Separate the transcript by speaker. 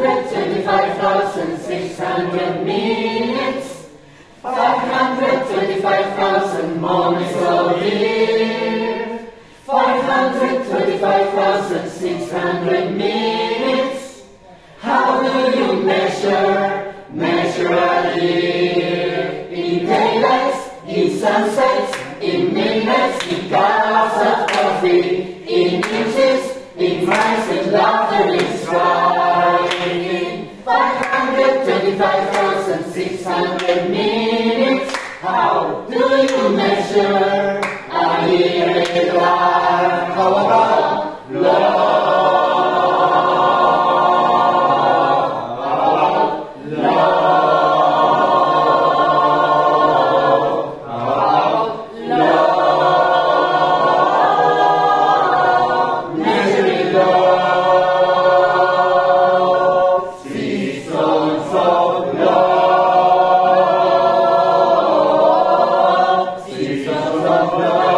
Speaker 1: 525,600 minutes. 525,000 moments a year. 525,600 minutes. How do you measure, measure a year? In daylights, in sunsets, in midnights, in cups of coffee, in inches, in miles, in laughter. 525,600 minutes. How do you measure love.